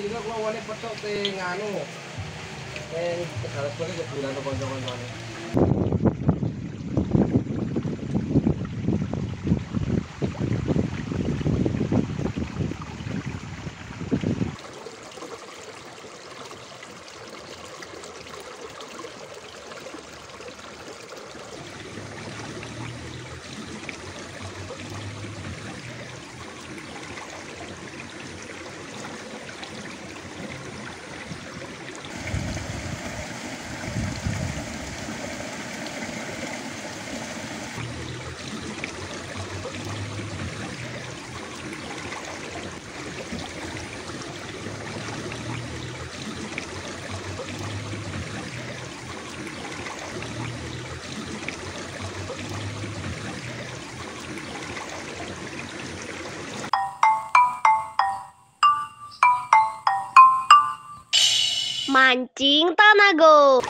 Juga gua wani pecok teh nganu. Eh, harus boleh ke bulan Mancing Tanago.